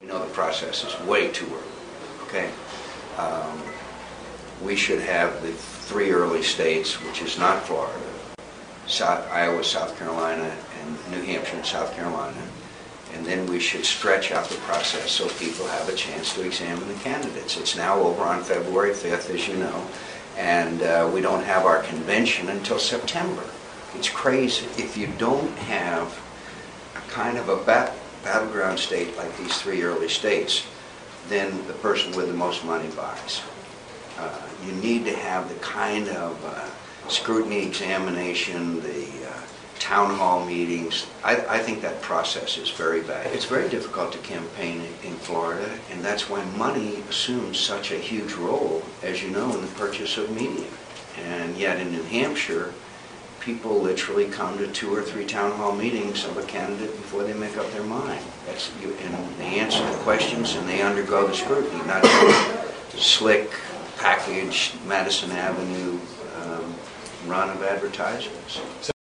We know the process is way too early, okay? Um, We should have the three early states, which is not Florida, South, Iowa, South Carolina, and New Hampshire and South Carolina. And then we should stretch out the process so people have a chance to examine the candidates. It's now over on February 5th, as you know, and uh, we don't have our convention until September. It's crazy. If you don't have a kind of a bat- battleground state like these three early states, then the person with the most money buys. Uh, You need to have the kind of uh, scrutiny examination, the uh, town hall meetings. I I think that process is very bad. It's very difficult to campaign in- in Florida, and that's why money assumes such a huge role, as you know, in the purchase of media. And yet in New Hampshire, people literally come to two or three town hall meetings of a candidate before they make up their mind. That's, you- and they answer the questions and they undergo the scrutiny, not the slick, packaged Madison Avenue um, run of advertisements.